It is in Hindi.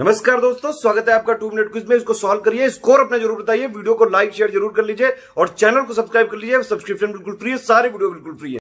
नमस्कार दोस्तों, स्वागत है आपका टू मिनट क्विज में। इसको सॉल्व करिए, स्कोर अपना ज़रूर बताइए, वीडियो को लाइक, शेयर ज़रूर कर लीजिए और चैनल को सब्सक्राइब कर लीजिए। सब्सक्रिप्शन बिल्कुल फ्री है, सारे वीडियो बिल्कुल फ्री है।